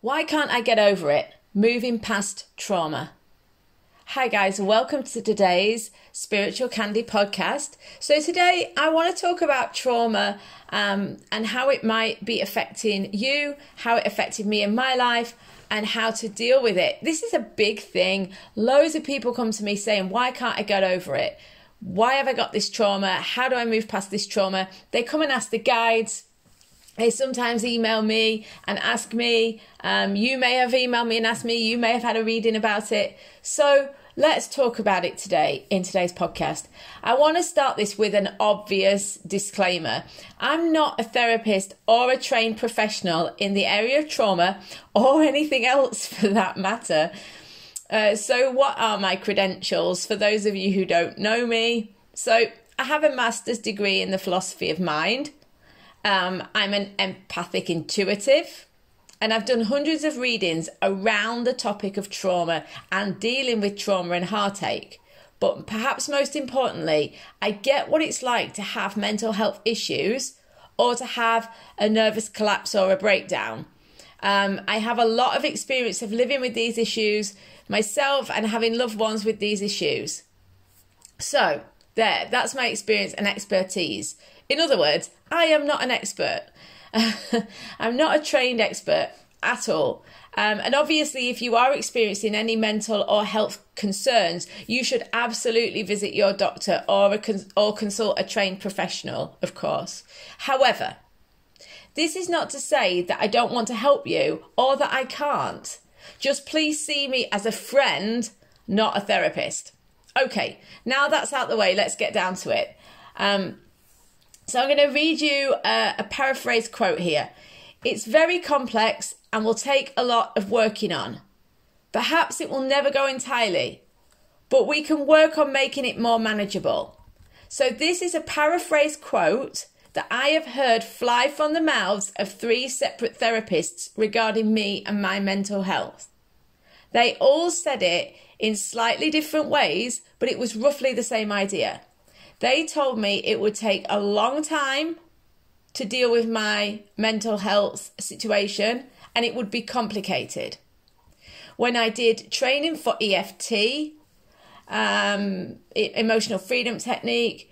Why can't I get over it? Moving past trauma. Hi, guys, welcome to today's Spiritual Candy podcast. So, today I want to talk about trauma um, and how it might be affecting you, how it affected me in my life, and how to deal with it. This is a big thing. Loads of people come to me saying, Why can't I get over it? Why have I got this trauma? How do I move past this trauma? They come and ask the guides they sometimes email me and ask me. Um, you may have emailed me and asked me. You may have had a reading about it. So let's talk about it today in today's podcast. I want to start this with an obvious disclaimer. I'm not a therapist or a trained professional in the area of trauma or anything else for that matter. Uh, so, what are my credentials for those of you who don't know me? So, I have a master's degree in the philosophy of mind. Um, I'm an empathic intuitive, and I've done hundreds of readings around the topic of trauma and dealing with trauma and heartache. But perhaps most importantly, I get what it's like to have mental health issues or to have a nervous collapse or a breakdown. Um, I have a lot of experience of living with these issues myself and having loved ones with these issues. So, there, that's my experience and expertise. In other words, I am not an expert. I'm not a trained expert at all. Um, and obviously, if you are experiencing any mental or health concerns, you should absolutely visit your doctor or, a cons- or consult a trained professional, of course. However, this is not to say that I don't want to help you or that I can't. Just please see me as a friend, not a therapist. Okay, now that's out the way, let's get down to it. Um, so I'm going to read you a, a paraphrase quote here. It's very complex and will take a lot of working on. Perhaps it will never go entirely, but we can work on making it more manageable. So, this is a paraphrase quote that I have heard fly from the mouths of three separate therapists regarding me and my mental health. They all said it in slightly different ways, but it was roughly the same idea. They told me it would take a long time to deal with my mental health situation and it would be complicated. When I did training for EFT, um, emotional freedom technique,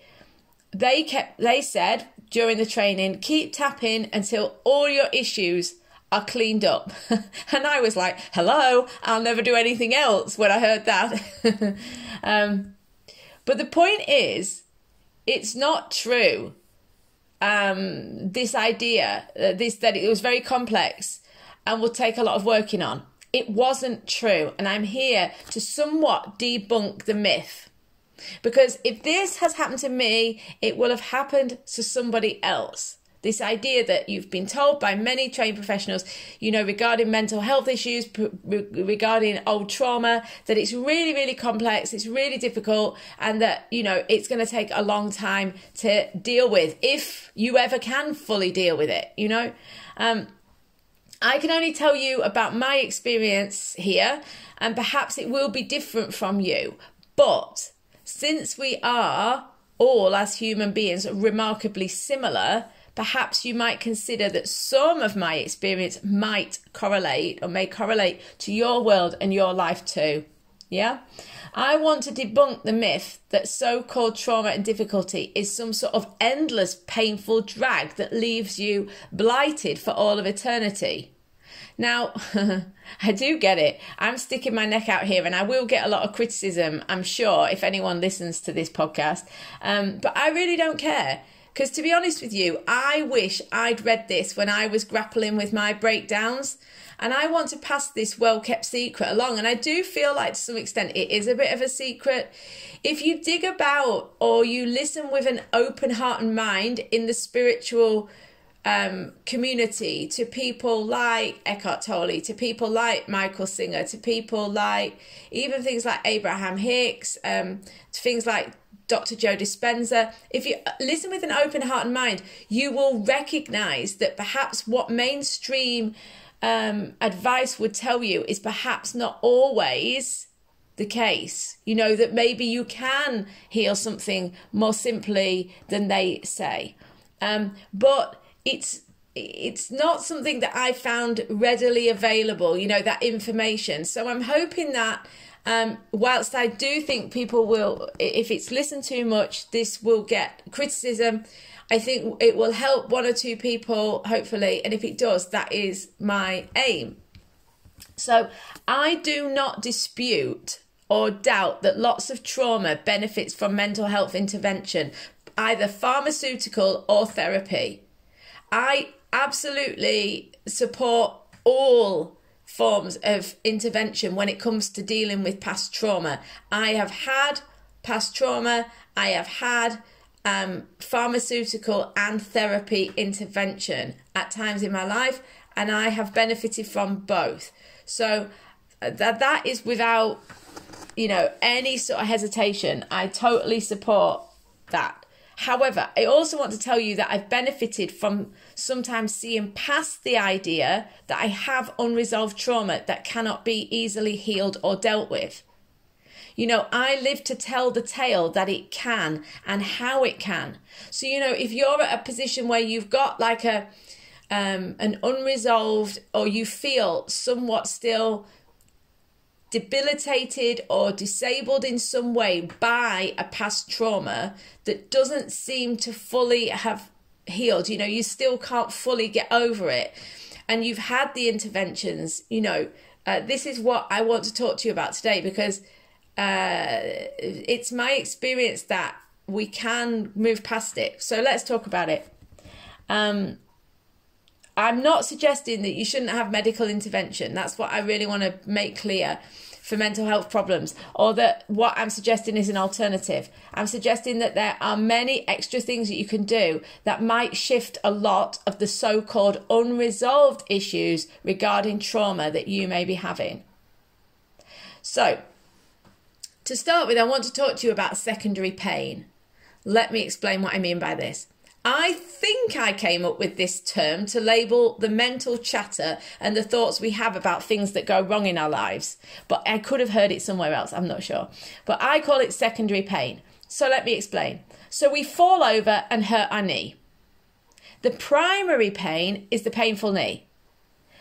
they kept they said during the training, keep tapping until all your issues are cleaned up. and I was like, hello, I'll never do anything else when I heard that. um, but the point is, it's not true. Um, this idea, uh, this that it was very complex and would take a lot of working on. It wasn't true, and I'm here to somewhat debunk the myth. Because if this has happened to me, it will have happened to somebody else. This idea that you've been told by many trained professionals, you know, regarding mental health issues, regarding old trauma, that it's really, really complex, it's really difficult, and that, you know, it's going to take a long time to deal with if you ever can fully deal with it, you know? Um, I can only tell you about my experience here, and perhaps it will be different from you. But since we are all, as human beings, remarkably similar, perhaps you might consider that some of my experience might correlate or may correlate to your world and your life too. Yeah? I want to debunk the myth that so called trauma and difficulty is some sort of endless painful drag that leaves you blighted for all of eternity. Now, I do get it. I'm sticking my neck out here and I will get a lot of criticism, I'm sure, if anyone listens to this podcast. Um, but I really don't care because to be honest with you, I wish I'd read this when I was grappling with my breakdowns. And I want to pass this well kept secret along. And I do feel like to some extent it is a bit of a secret. If you dig about or you listen with an open heart and mind in the spiritual um, community to people like Eckhart Tolle, to people like Michael Singer, to people like even things like Abraham Hicks, um, to things like Dr. Joe Dispenza, if you listen with an open heart and mind, you will recognize that perhaps what mainstream um, advice would tell you is perhaps not always the case. You know, that maybe you can heal something more simply than they say. Um, but it's it's not something that I found readily available, you know, that information. So I'm hoping that um, whilst I do think people will, if it's listened to much, this will get criticism. I think it will help one or two people, hopefully. And if it does, that is my aim. So I do not dispute or doubt that lots of trauma benefits from mental health intervention, either pharmaceutical or therapy. I absolutely support all forms of intervention when it comes to dealing with past trauma. I have had past trauma, I have had um, pharmaceutical and therapy intervention at times in my life, and I have benefited from both. So uh, that that is without you know any sort of hesitation. I totally support that. However, I also want to tell you that I've benefited from sometimes seeing past the idea that I have unresolved trauma that cannot be easily healed or dealt with. You know, I live to tell the tale that it can and how it can. So, you know, if you're at a position where you've got like a um, an unresolved or you feel somewhat still debilitated or disabled in some way by a past trauma that doesn't seem to fully have healed. You know, you still can't fully get over it. And you've had the interventions, you know, uh, this is what I want to talk to you about today because uh, it's my experience that we can move past it. So let's talk about it. Um, I'm not suggesting that you shouldn't have medical intervention. That's what I really want to make clear for mental health problems, or that what I'm suggesting is an alternative. I'm suggesting that there are many extra things that you can do that might shift a lot of the so called unresolved issues regarding trauma that you may be having. So, to start with, I want to talk to you about secondary pain. Let me explain what I mean by this. I think I came up with this term to label the mental chatter and the thoughts we have about things that go wrong in our lives, but I could have heard it somewhere else, I'm not sure. But I call it secondary pain. So let me explain. So we fall over and hurt our knee. The primary pain is the painful knee.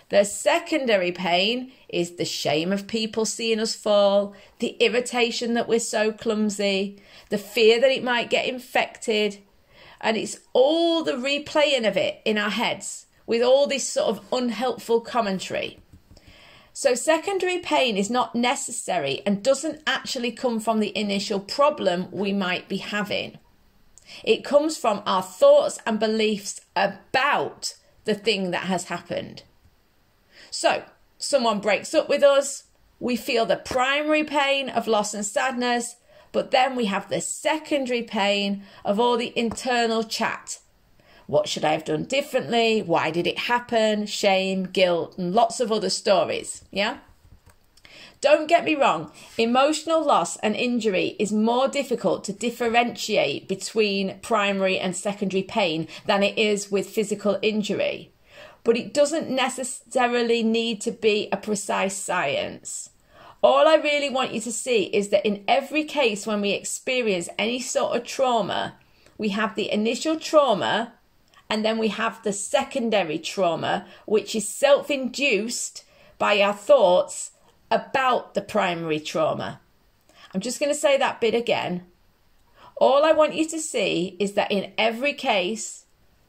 The secondary pain is the shame of people seeing us fall, the irritation that we're so clumsy, the fear that it might get infected, and it's all the replaying of it in our heads with all this sort of unhelpful commentary. So, secondary pain is not necessary and doesn't actually come from the initial problem we might be having. It comes from our thoughts and beliefs about the thing that has happened. So, someone breaks up with us, we feel the primary pain of loss and sadness, but then we have the secondary pain of all the internal chat. What should I have done differently? Why did it happen? Shame, guilt, and lots of other stories. Yeah? Don't get me wrong, emotional loss and injury is more difficult to differentiate between primary and secondary pain than it is with physical injury. But it doesn't necessarily need to be a precise science. All I really want you to see is that in every case when we experience any sort of trauma, we have the initial trauma and then we have the secondary trauma, which is self induced by our thoughts about the primary trauma. I'm just going to say that bit again. All I want you to see is that in every case,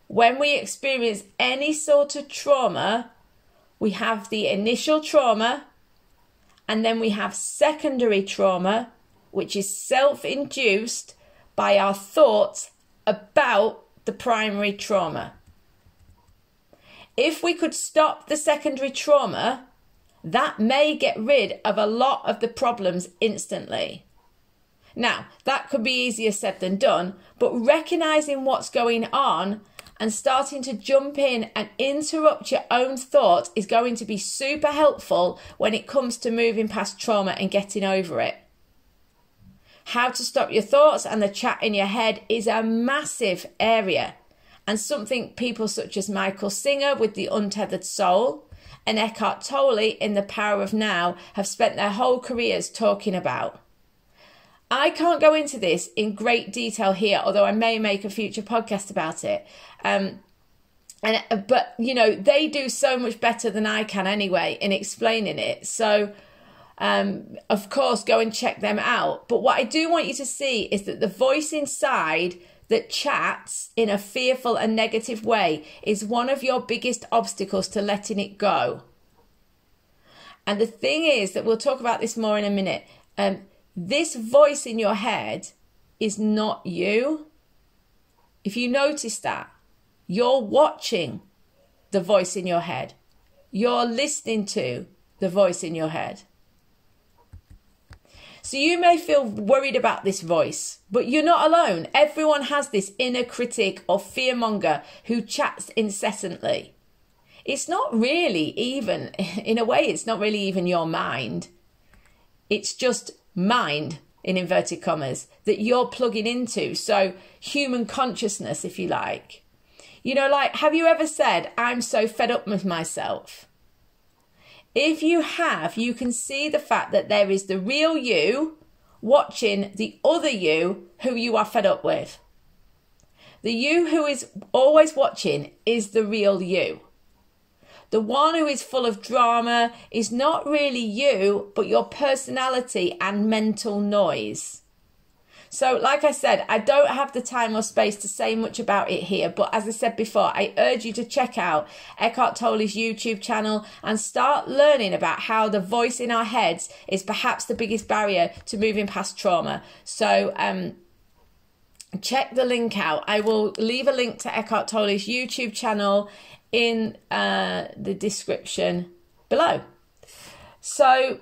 when we experience any sort of trauma, we have the initial trauma, and then we have secondary trauma, which is self induced by our thoughts about the primary trauma. If we could stop the secondary trauma, that may get rid of a lot of the problems instantly. Now, that could be easier said than done, but recognizing what's going on and starting to jump in and interrupt your own thought is going to be super helpful when it comes to moving past trauma and getting over it. How to stop your thoughts and the chat in your head is a massive area and something people such as Michael Singer with The Untethered Soul and Eckhart Tolle in The Power of Now have spent their whole careers talking about. I can't go into this in great detail here, although I may make a future podcast about it. Um, and uh, but you know they do so much better than I can anyway in explaining it. So um, of course, go and check them out. But what I do want you to see is that the voice inside that chats in a fearful and negative way is one of your biggest obstacles to letting it go. And the thing is that we'll talk about this more in a minute. Um, this voice in your head is not you. If you notice that, you're watching the voice in your head, you're listening to the voice in your head. So you may feel worried about this voice, but you're not alone. Everyone has this inner critic or fearmonger who chats incessantly. It's not really even, in a way, it's not really even your mind. It's just mind, in inverted commas, that you're plugging into. So human consciousness, if you like. You know, like, have you ever said, I'm so fed up with myself? If you have, you can see the fact that there is the real you watching the other you who you are fed up with. The you who is always watching is the real you. The one who is full of drama is not really you, but your personality and mental noise. So, like I said, I don't have the time or space to say much about it here, but as I said before, I urge you to check out Eckhart Tolle's YouTube channel and start learning about how the voice in our heads is perhaps the biggest barrier to moving past trauma. So, um, check the link out. I will leave a link to Eckhart Tolle's YouTube channel in uh, the description below. So,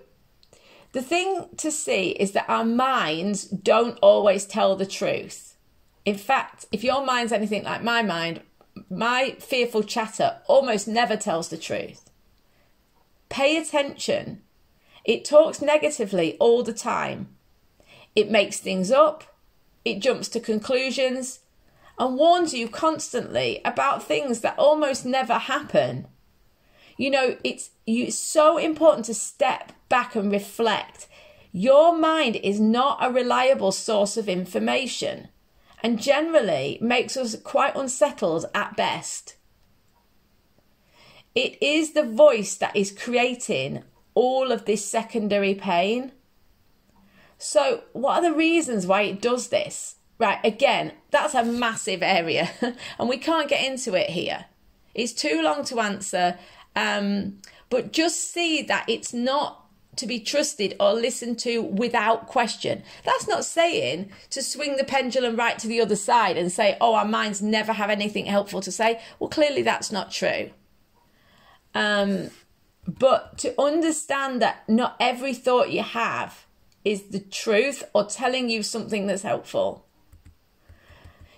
the thing to see is that our minds don't always tell the truth. In fact, if your mind's anything like my mind, my fearful chatter almost never tells the truth. Pay attention. It talks negatively all the time. It makes things up, it jumps to conclusions, and warns you constantly about things that almost never happen. You know, it's, it's so important to step back and reflect. Your mind is not a reliable source of information and generally makes us quite unsettled at best. It is the voice that is creating all of this secondary pain. So, what are the reasons why it does this? Right, again, that's a massive area and we can't get into it here. It's too long to answer. Um, but just see that it's not to be trusted or listened to without question. That's not saying to swing the pendulum right to the other side and say, oh, our minds never have anything helpful to say. Well, clearly that's not true. Um, but to understand that not every thought you have is the truth or telling you something that's helpful.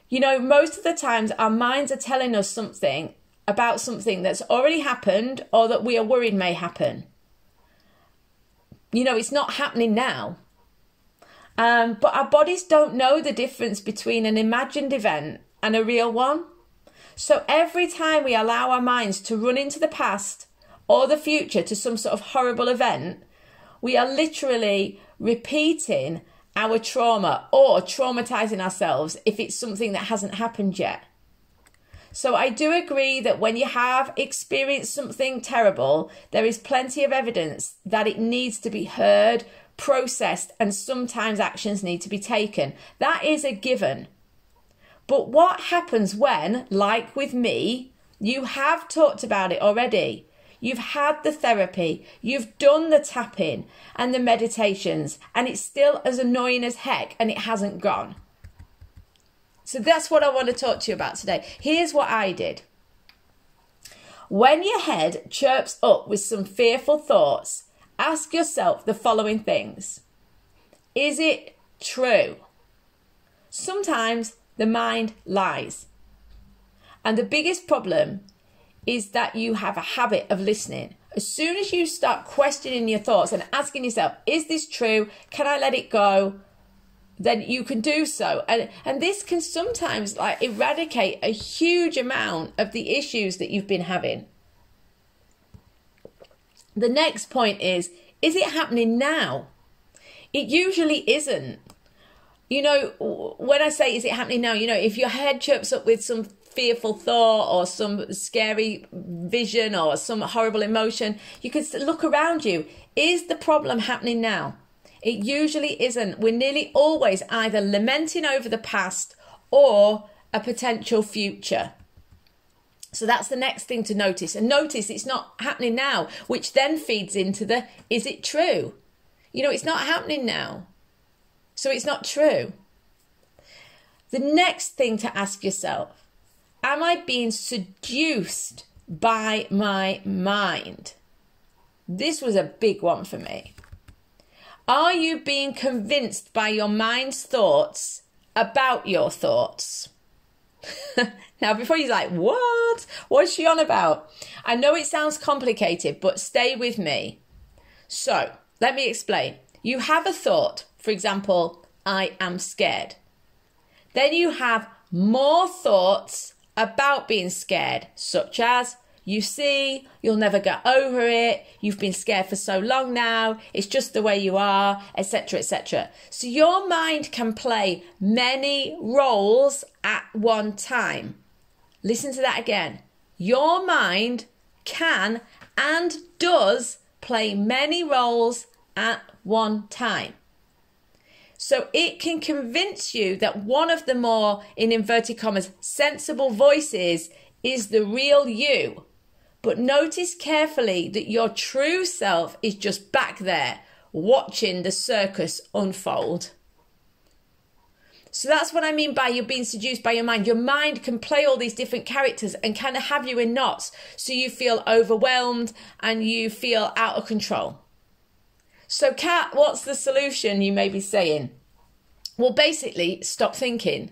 You know, most of the times our minds are telling us something about something that's already happened or that we are worried may happen. You know, it's not happening now. Um, but our bodies don't know the difference between an imagined event and a real one. So every time we allow our minds to run into the past or the future to some sort of horrible event, we are literally repeating our trauma or traumatizing ourselves if it's something that hasn't happened yet. So I do agree that when you have experienced something terrible, there is plenty of evidence that it needs to be heard, processed, and sometimes actions need to be taken. That is a given. But what happens when, like with me, you have talked about it already? You've had the therapy, you've done the tapping and the meditations, and it's still as annoying as heck and it hasn't gone. So that's what I want to talk to you about today. Here's what I did. When your head chirps up with some fearful thoughts, ask yourself the following things Is it true? Sometimes the mind lies. And the biggest problem is that you have a habit of listening. As soon as you start questioning your thoughts and asking yourself, is this true? Can I let it go? then you can do so. And and this can sometimes like eradicate a huge amount of the issues that you've been having. The next point is is it happening now? It usually isn't. You know, when I say is it happening now, you know, if your head chirps up with some fearful thought or some scary vision or some horrible emotion, you can look around you. Is the problem happening now? It usually isn't. We're nearly always either lamenting over the past or a potential future. So that's the next thing to notice. And notice it's not happening now, which then feeds into the is it true? You know, it's not happening now. So it's not true. The next thing to ask yourself Am I being seduced by my mind? This was a big one for me. Are you being convinced by your mind's thoughts about your thoughts? now, before you're like, what? What's she on about? I know it sounds complicated, but stay with me. So, let me explain. You have a thought, for example, I am scared. Then you have more thoughts about being scared, such as, you see, you'll never get over it, you've been scared for so long now, it's just the way you are, etc., etc. So your mind can play many roles at one time. Listen to that again. Your mind can and does play many roles at one time. So it can convince you that one of the more, in inverted commas, sensible voices is the real you. But notice carefully that your true self is just back there watching the circus unfold. So that's what I mean by you're being seduced by your mind. Your mind can play all these different characters and kind of have you in knots. So you feel overwhelmed and you feel out of control. So, Kat, what's the solution you may be saying? Well, basically, stop thinking.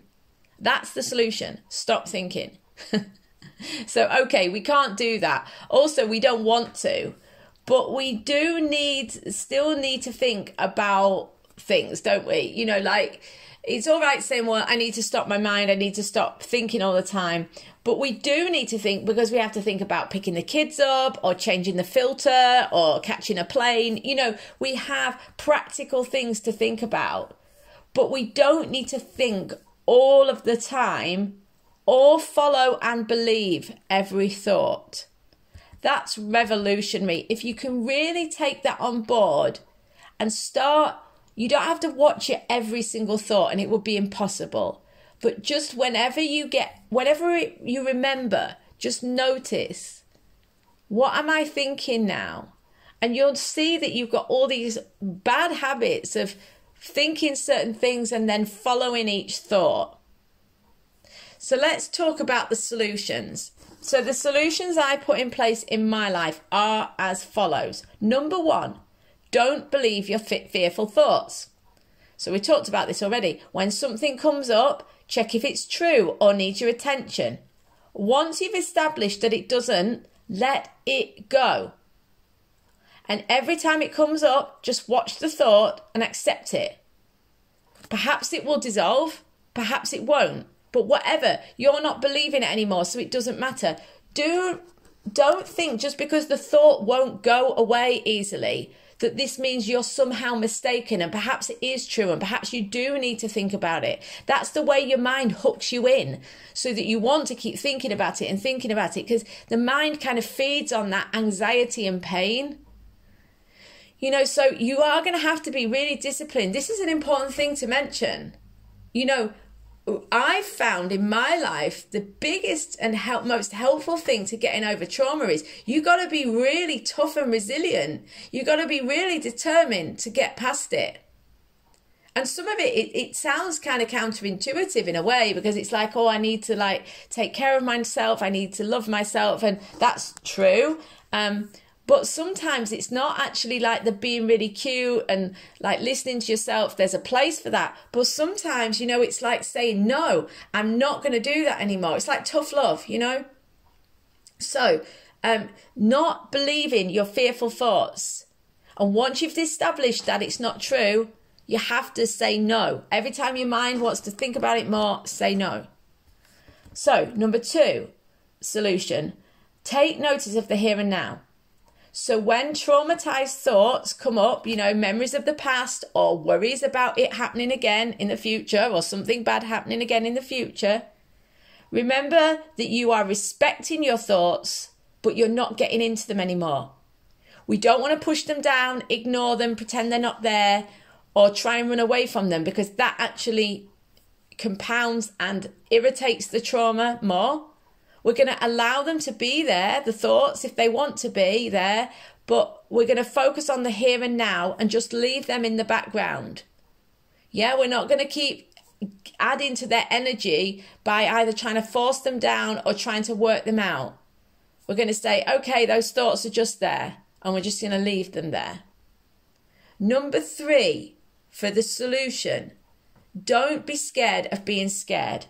That's the solution. Stop thinking. so, okay, we can't do that. Also, we don't want to, but we do need, still need to think about things, don't we? You know, like, it's all right saying, well, I need to stop my mind, I need to stop thinking all the time. But we do need to think because we have to think about picking the kids up or changing the filter or catching a plane. You know, we have practical things to think about, but we don't need to think all of the time or follow and believe every thought. That's revolutionary. If you can really take that on board and start you don't have to watch it every single thought, and it would be impossible. But just whenever you get, whenever you remember, just notice what am I thinking now? And you'll see that you've got all these bad habits of thinking certain things and then following each thought. So let's talk about the solutions. So, the solutions I put in place in my life are as follows. Number one, don't believe your fearful thoughts. So we talked about this already. When something comes up, check if it's true or needs your attention. Once you've established that it doesn't, let it go. And every time it comes up, just watch the thought and accept it. Perhaps it will dissolve, perhaps it won't. But whatever, you're not believing it anymore, so it doesn't matter. Do don't think just because the thought won't go away easily that this means you're somehow mistaken and perhaps it is true and perhaps you do need to think about it. That's the way your mind hooks you in so that you want to keep thinking about it and thinking about it because the mind kind of feeds on that anxiety and pain. You know, so you are going to have to be really disciplined. This is an important thing to mention. You know, I've found in my life the biggest and help, most helpful thing to getting over trauma is you got to be really tough and resilient. You got to be really determined to get past it. And some of it, it, it sounds kind of counterintuitive in a way because it's like, oh, I need to like take care of myself. I need to love myself. And that's true. Um, but sometimes it's not actually like the being really cute and like listening to yourself. There's a place for that. But sometimes, you know, it's like saying, no, I'm not going to do that anymore. It's like tough love, you know? So, um, not believing your fearful thoughts. And once you've established that it's not true, you have to say no. Every time your mind wants to think about it more, say no. So, number two solution take notice of the here and now. So when traumatized thoughts come up, you know, memories of the past or worries about it happening again in the future or something bad happening again in the future, Remember that you are respecting your thoughts, but you're not getting into them anymore. We don't want to push them down, ignore them, pretend they're not there, or try and run away from them because that actually compounds and irritates the trauma more. We're going to allow them to be there, the thoughts, if they want to be there, but we're going to focus on the here and now and just leave them in the background. Yeah, we're not going to keep adding to their energy by either trying to force them down or trying to work them out. We're going to say, okay, those thoughts are just there, and we're just going to leave them there. Number three, for the solution, don't be scared of being scared.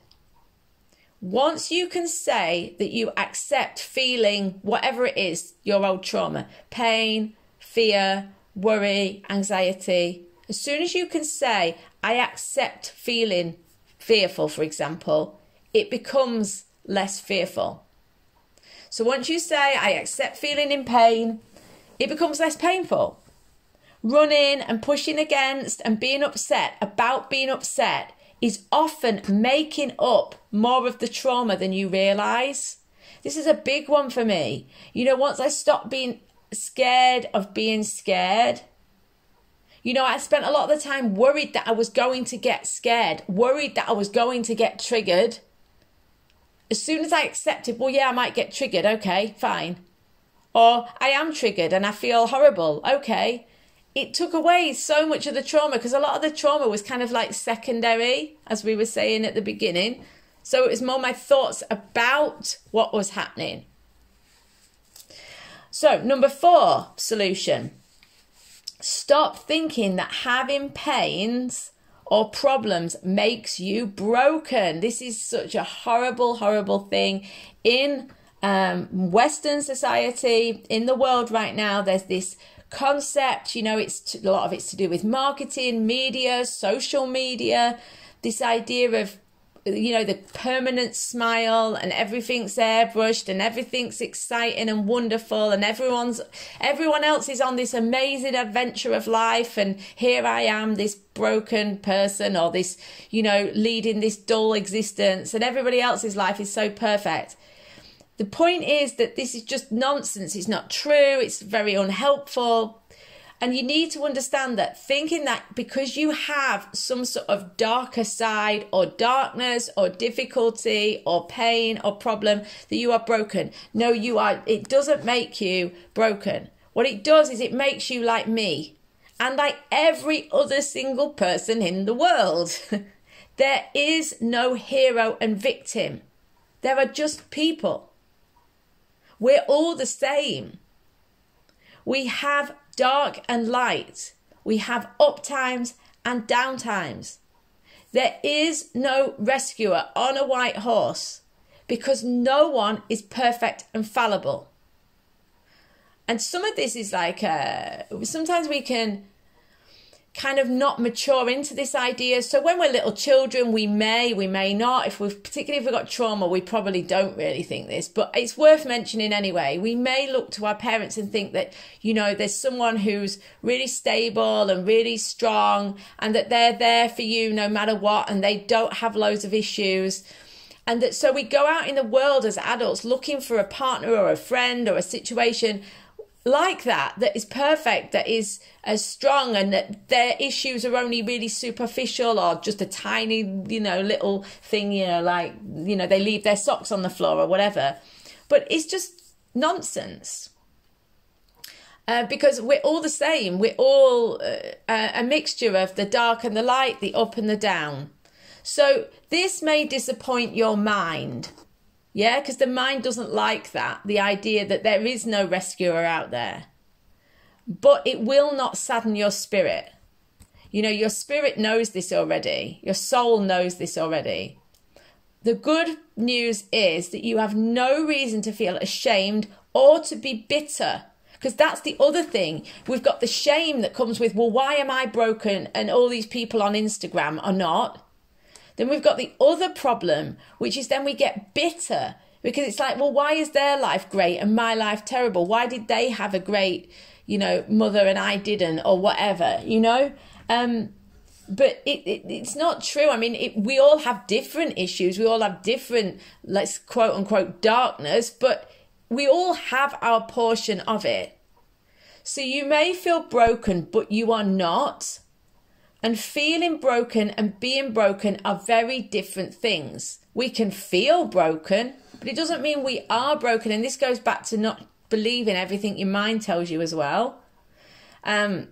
Once you can say that you accept feeling whatever it is, your old trauma, pain, fear, worry, anxiety, as soon as you can say, I accept feeling fearful, for example, it becomes less fearful. So once you say, I accept feeling in pain, it becomes less painful. Running and pushing against and being upset about being upset is often making up more of the trauma than you realize. This is a big one for me. You know, once I stopped being scared of being scared, you know, I spent a lot of the time worried that I was going to get scared, worried that I was going to get triggered. As soon as I accepted, well, yeah, I might get triggered, okay, fine. Or I am triggered and I feel horrible, okay it took away so much of the trauma because a lot of the trauma was kind of like secondary, as we were saying at the beginning. So it was more my thoughts about what was happening. So, number four solution stop thinking that having pains or problems makes you broken. This is such a horrible, horrible thing in um, Western society, in the world right now. There's this concept. You know, it's a lot of it's to do with marketing, media, social media. This idea of you know the permanent smile and everything's airbrushed and everything's exciting and wonderful and everyone's everyone else is on this amazing adventure of life and here i am this broken person or this you know leading this dull existence and everybody else's life is so perfect the point is that this is just nonsense. It's not true. It's very unhelpful. And you need to understand that thinking that because you have some sort of darker side or darkness or difficulty or pain or problem that you are broken. No, you are, it doesn't make you broken. What it does is it makes you like me and like every other single person in the world. there is no hero and victim, there are just people. We're all the same. We have dark and light. We have up times and down times. There is no rescuer on a white horse because no one is perfect and fallible. And some of this is like, uh, sometimes we can kind of not mature into this idea. So when we're little children, we may, we may not. If we've particularly if we've got trauma, we probably don't really think this, but it's worth mentioning anyway. We may look to our parents and think that, you know, there's someone who's really stable and really strong and that they're there for you no matter what and they don't have loads of issues. And that so we go out in the world as adults looking for a partner or a friend or a situation like that that is perfect that is as strong and that their issues are only really superficial or just a tiny you know little thing you know like you know they leave their socks on the floor or whatever. But it's just nonsense. Uh, because we're all the same. We're all uh, a mixture of the dark and the light the up and the down. So this may disappoint your mind yeah, because the mind doesn't like that, the idea that there is no rescuer out there. But it will not sadden your spirit. You know, your spirit knows this already, your soul knows this already. The good news is that you have no reason to feel ashamed or to be bitter. Because that's the other thing. We've got the shame that comes with, well, why am I broken and all these people on Instagram are not? Then we've got the other problem, which is then we get bitter because it's like, well, why is their life great and my life terrible? Why did they have a great, you know, mother and I didn't, or whatever, you know? Um, but it, it, it's not true. I mean, it, we all have different issues. We all have different, let's quote unquote, darkness, but we all have our portion of it. So you may feel broken, but you are not. And feeling broken and being broken are very different things. We can feel broken, but it doesn't mean we are broken. And this goes back to not believing everything your mind tells you as well. Um,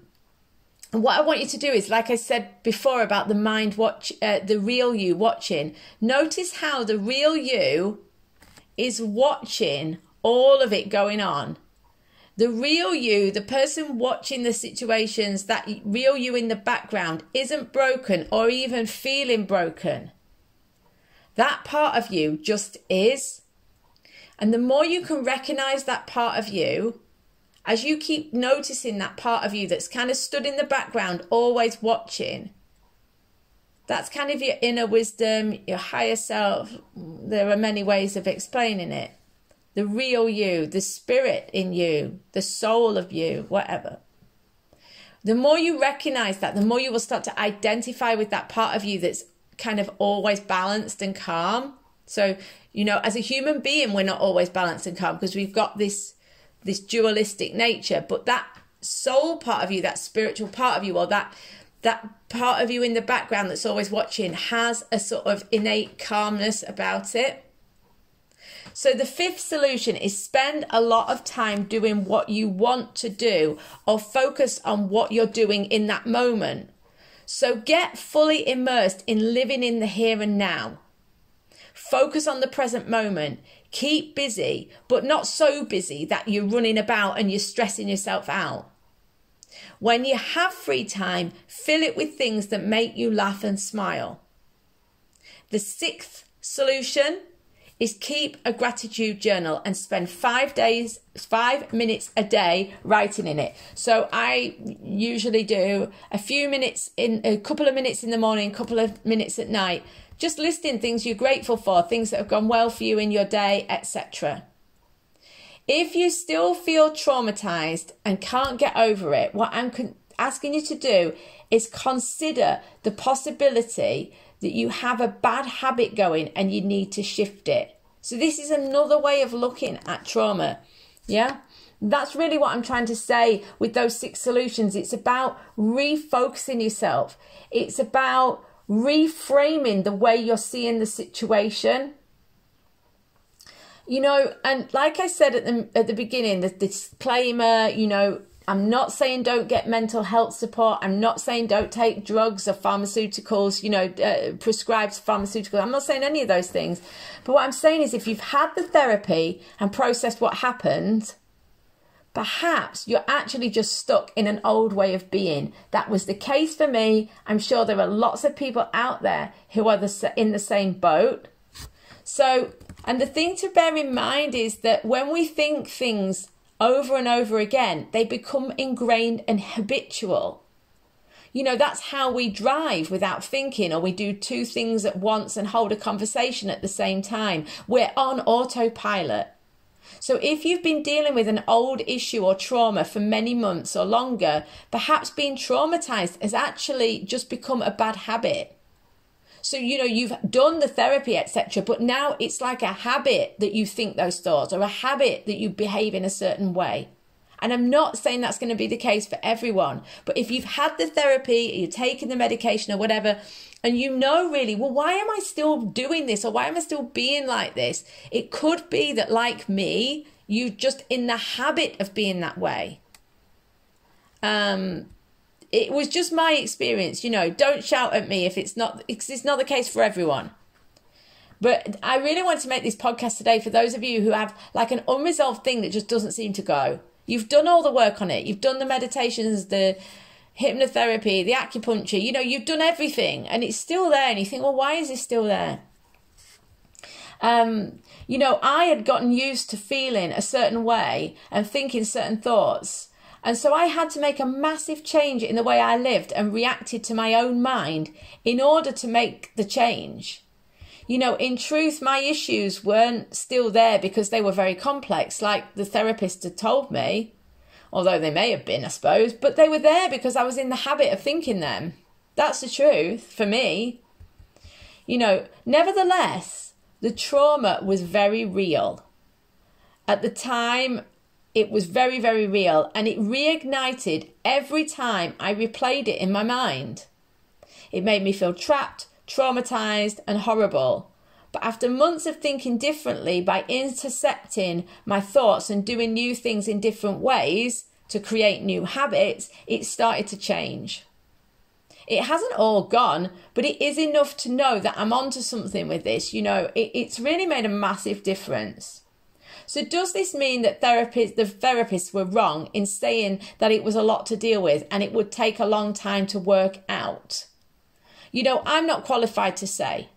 what I want you to do is, like I said before about the mind watch, uh, the real you watching, notice how the real you is watching all of it going on. The real you, the person watching the situations, that real you in the background isn't broken or even feeling broken. That part of you just is. And the more you can recognize that part of you, as you keep noticing that part of you that's kind of stood in the background, always watching, that's kind of your inner wisdom, your higher self. There are many ways of explaining it. The real you, the spirit in you, the soul of you, whatever. The more you recognize that, the more you will start to identify with that part of you that's kind of always balanced and calm. So, you know, as a human being, we're not always balanced and calm because we've got this this dualistic nature but that soul part of you that spiritual part of you or that that part of you in the background that's always watching has a sort of innate calmness about it so the fifth solution is spend a lot of time doing what you want to do or focus on what you're doing in that moment so get fully immersed in living in the here and now focus on the present moment Keep busy, but not so busy that you're running about and you're stressing yourself out. When you have free time, fill it with things that make you laugh and smile. The sixth solution is keep a gratitude journal and spend five days, five minutes a day writing in it. So I usually do a few minutes in a couple of minutes in the morning, a couple of minutes at night just listing things you're grateful for, things that have gone well for you in your day, etc. If you still feel traumatized and can't get over it, what I'm asking you to do is consider the possibility that you have a bad habit going and you need to shift it. So, this is another way of looking at trauma. Yeah? That's really what I'm trying to say with those six solutions. It's about refocusing yourself, it's about reframing the way you're seeing the situation. You know, and like I said at the at the beginning, the disclaimer, you know, I'm not saying don't get mental health support. I'm not saying don't take drugs or pharmaceuticals, you know, uh, prescribed pharmaceuticals. I'm not saying any of those things. But what I'm saying is if you've had the therapy and processed what happened, Perhaps you're actually just stuck in an old way of being. That was the case for me. I'm sure there are lots of people out there who are the, in the same boat. So, and the thing to bear in mind is that when we think things over and over again, they become ingrained and habitual. You know, that's how we drive without thinking, or we do two things at once and hold a conversation at the same time. We're on autopilot. So, if you've been dealing with an old issue or trauma for many months or longer, perhaps being traumatized has actually just become a bad habit. So, you know, you've done the therapy, etc., but now it's like a habit that you think those thoughts or a habit that you behave in a certain way. And I'm not saying that's going to be the case for everyone, but if you've had the therapy, you're taking the medication or whatever, and you know really, well, why am I still doing this or why am I still being like this? It could be that, like me, you're just in the habit of being that way. Um, it was just my experience, you know. Don't shout at me if it's not it's, not the case for everyone. But I really want to make this podcast today for those of you who have like an unresolved thing that just doesn't seem to go. You've done all the work on it. You've done the meditations, the hypnotherapy, the acupuncture, you know, you've done everything and it's still there. And you think, well, why is it still there? Um, you know, I had gotten used to feeling a certain way and thinking certain thoughts. And so I had to make a massive change in the way I lived and reacted to my own mind in order to make the change. You know, in truth, my issues weren't still there because they were very complex, like the therapist had told me although they may have been, I suppose, but they were there because I was in the habit of thinking them. That's the truth for me. You know, nevertheless, the trauma was very real. At the time, it was very, very real and it reignited every time I replayed it in my mind. It made me feel trapped, traumatized, and horrible. But after months of thinking differently by intercepting my thoughts and doing new things in different ways to create new habits, it started to change. It hasn't all gone, but it is enough to know that I'm onto something with this. You know, it, it's really made a massive difference. So does this mean that therapists, the therapists were wrong in saying that it was a lot to deal with and it would take a long time to work out? You know, I'm not qualified to say.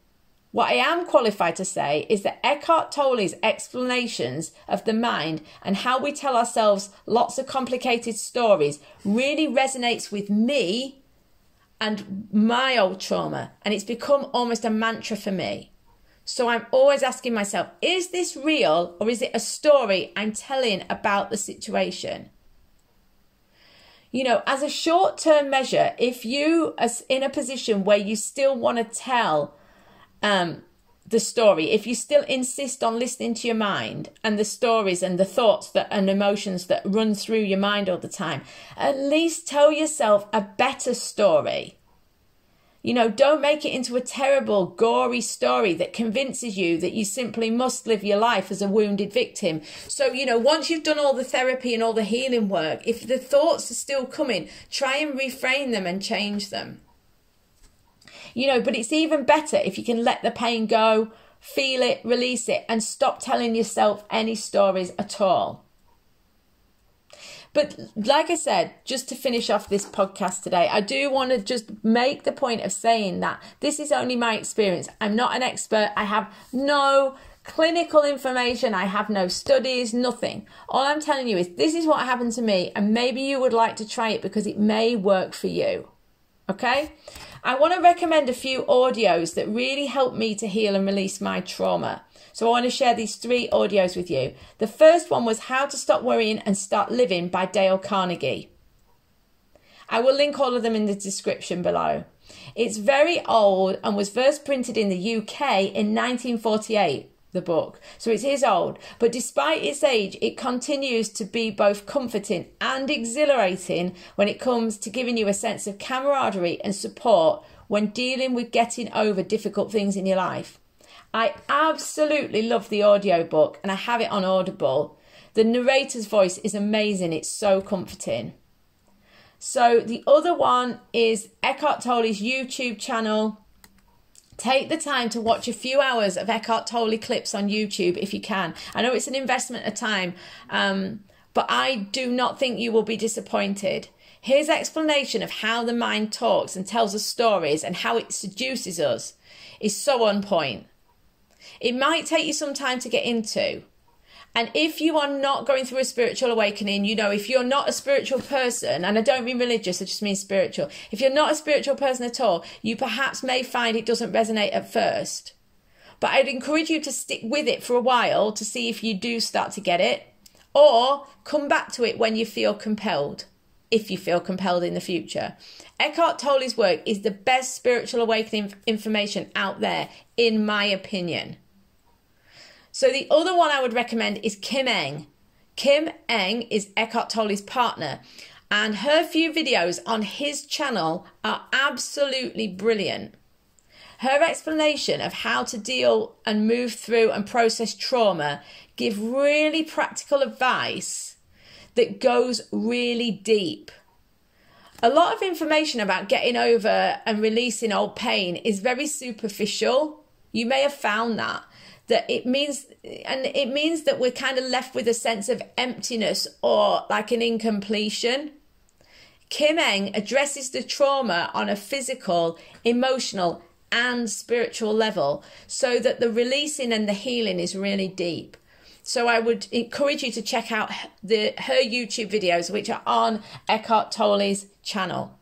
What I am qualified to say is that Eckhart Tolle's explanations of the mind and how we tell ourselves lots of complicated stories really resonates with me and my old trauma, and it's become almost a mantra for me. So I'm always asking myself, is this real or is it a story I'm telling about the situation? You know, as a short term measure, if you are in a position where you still want to tell um, the story, if you still insist on listening to your mind and the stories and the thoughts that and emotions that run through your mind all the time, at least tell yourself a better story. You know, don't make it into a terrible, gory story that convinces you that you simply must live your life as a wounded victim. So, you know, once you've done all the therapy and all the healing work, if the thoughts are still coming, try and reframe them and change them. You know, but it's even better if you can let the pain go, feel it, release it, and stop telling yourself any stories at all. But like I said, just to finish off this podcast today, I do want to just make the point of saying that this is only my experience. I'm not an expert. I have no clinical information. I have no studies, nothing. All I'm telling you is this is what happened to me, and maybe you would like to try it because it may work for you. Okay? I want to recommend a few audios that really helped me to heal and release my trauma. So I want to share these three audios with you. The first one was How to Stop Worrying and Start Living by Dale Carnegie. I will link all of them in the description below. It's very old and was first printed in the UK in 1948 the book. So it is old, but despite its age, it continues to be both comforting and exhilarating when it comes to giving you a sense of camaraderie and support when dealing with getting over difficult things in your life. I absolutely love the audiobook and I have it on Audible. The narrator's voice is amazing, it's so comforting. So the other one is Eckhart Tolle's YouTube channel Take the time to watch a few hours of Eckhart Tolle clips on YouTube if you can. I know it's an investment of time, um, but I do not think you will be disappointed. His explanation of how the mind talks and tells us stories and how it seduces us is so on point. It might take you some time to get into, and if you are not going through a spiritual awakening, you know, if you're not a spiritual person, and I don't mean religious, I just mean spiritual, if you're not a spiritual person at all, you perhaps may find it doesn't resonate at first. But I'd encourage you to stick with it for a while to see if you do start to get it, or come back to it when you feel compelled, if you feel compelled in the future. Eckhart Tolle's work is the best spiritual awakening information out there, in my opinion. So the other one I would recommend is Kim Eng. Kim Eng is Eckhart Tolle's partner, and her few videos on his channel are absolutely brilliant. Her explanation of how to deal and move through and process trauma give really practical advice that goes really deep. A lot of information about getting over and releasing old pain is very superficial. You may have found that that it means and it means that we're kind of left with a sense of emptiness or like an incompletion kim eng addresses the trauma on a physical emotional and spiritual level so that the releasing and the healing is really deep so I would encourage you to check out the her YouTube videos, which are on Eckhart Tolle's channel.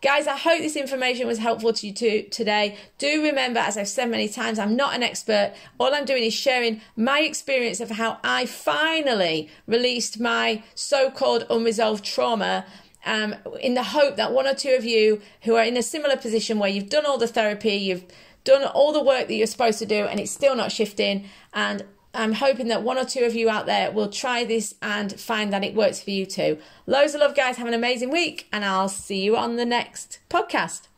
Guys, I hope this information was helpful to you too, today. Do remember, as I've said many times, I'm not an expert. All I'm doing is sharing my experience of how I finally released my so called unresolved trauma um, in the hope that one or two of you who are in a similar position where you've done all the therapy, you've done all the work that you're supposed to do, and it's still not shifting. And I'm hoping that one or two of you out there will try this and find that it works for you too. Loads of love, guys. Have an amazing week, and I'll see you on the next podcast.